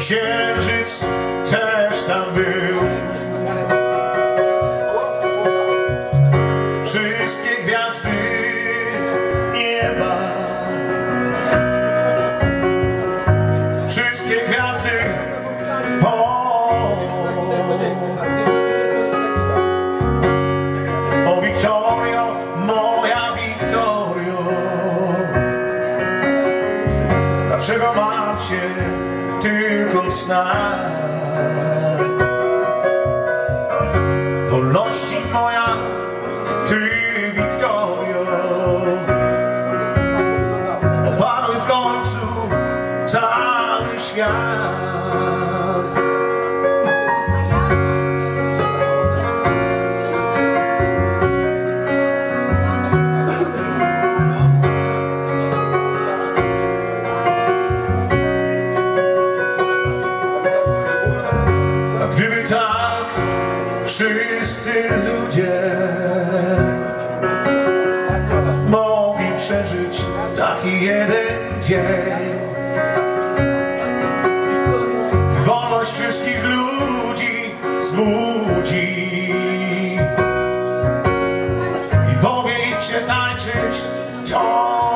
księżyc też tam był. Wszystkie gwiazdy nieba, wszystkie gwiazdy po. O Wiktorio, moja Wiktorio, dlaczego macie tylko snach? Wolności moja, ty Wiktorio, opanuj w końcu cały świat. Wszyscy ludzie mogli przeżyć taki jeden dzień, wolność wszystkich ludzi zbudzi i powiecie tańczyć to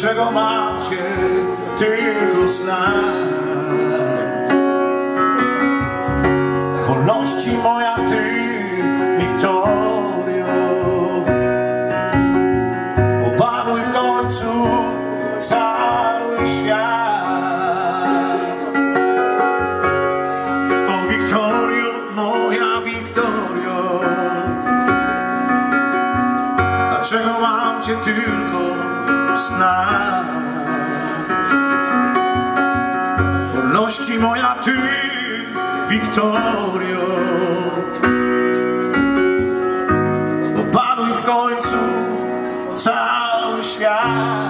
Dlaczego macie tylko snach? Wolności moja ty, Wiktorio. Opanuj w końcu cały świat. O Wiktorio, moja Wiktorio. Dlaczego mam cię tylko w snach Wolności moja ty, Wiktorio. Opanuj w końcu cały świat